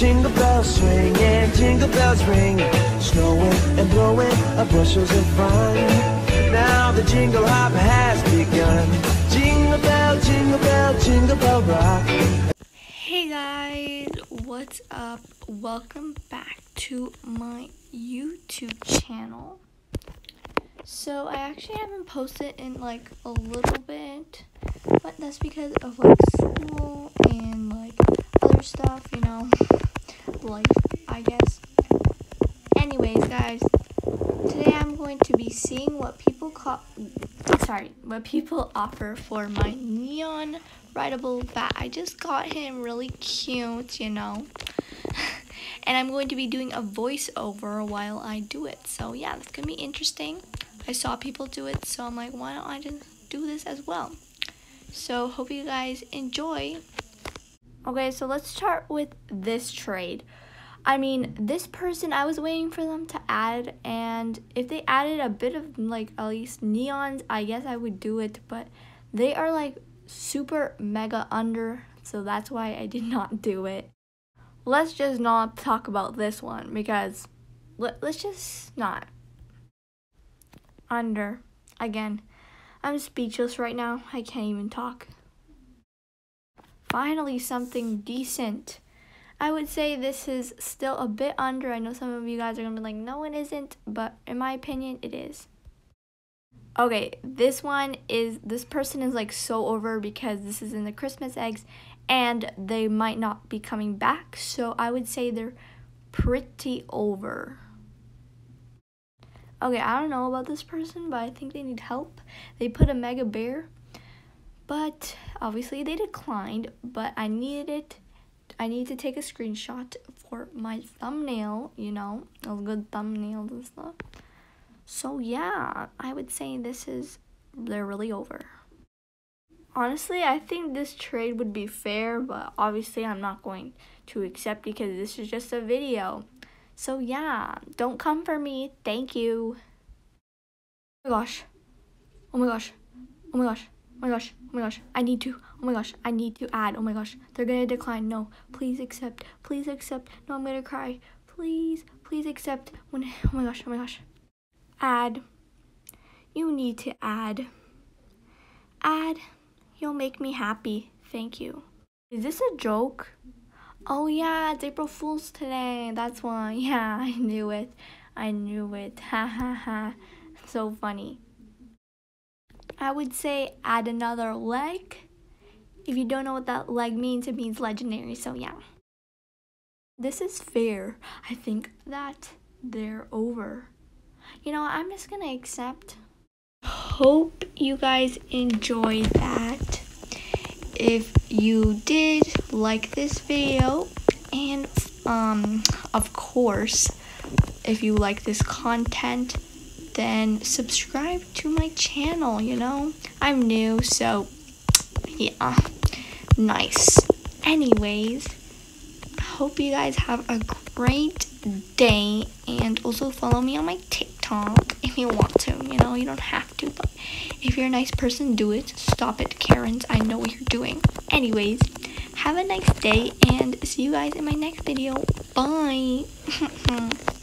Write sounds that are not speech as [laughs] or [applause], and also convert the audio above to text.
Jingle bells swing and jingle bells ring. Snowing and blowing up bushels of fun. Now the jingle hop has begun. Jingle bell, jingle bell, jingle bell rock. Hey guys, what's up? Welcome back to my YouTube channel. So I actually haven't posted in like a little bit, but that's because of like school and like other stuff, you know, life, I guess. Anyways, guys, today I'm going to be seeing what people call sorry, what people offer for my neon rideable bat. I just got him really cute, you know. [laughs] and I'm going to be doing a voiceover while I do it. So yeah, that's gonna be interesting. I saw people do it, so I'm like, why don't I just do this as well? So hope you guys enjoy. Okay, so let's start with this trade. I mean, this person, I was waiting for them to add, and if they added a bit of like at least neons, I guess I would do it, but they are like super mega under, so that's why I did [laughs] not do it. Let's just not talk about this one because let, let's just not. Under. Again, I'm speechless right now. I can't even talk. Finally, something decent. I would say this is still a bit under. I know some of you guys are to be like, no, it isn't. But in my opinion, it is. Okay, this one is, this person is like so over because this is in the Christmas eggs and they might not be coming back. So I would say they're pretty over. Okay, I don't know about this person, but I think they need help. They put a mega bear, but obviously they declined, but I needed it. I need to take a screenshot for my thumbnail, you know, a good thumbnail and stuff. So yeah, I would say this is, they're really over. Honestly, I think this trade would be fair, but obviously I'm not going to accept because this is just a video. So yeah, don't come for me. Thank you. Oh my gosh. Oh my gosh. Oh my gosh. Oh my gosh. Oh my gosh. I need to. Oh my gosh. I need to add. Oh my gosh. They're gonna decline. No. Please accept. Please accept. No, I'm gonna cry. Please. Please accept. When. [laughs] Oh my gosh. Oh my gosh. Add. You need to add. Add. You'll make me happy. Thank you. Is this a joke? Oh yeah, it's April Fool's today. That's why. [laughs] Yeah, I knew it. I knew it. [laughs] Ha ha ha. So funny. I would say add another leg. If you don't know what that leg means, it means legendary. So yeah. This is fair. I think that they're over. You know, I'm just gonna accept. Hope you guys enjoyed that if you did like this video and um of course if you like this content then subscribe to my channel you know i'm new so yeah nice anyways hope you guys have a great day and also follow me on my tiktok if you want to you know you don't have to but if you're a nice person, do it. Stop it, Karens. I know what you're doing. Anyways, have a nice day and see you guys in my next video. Bye. [laughs]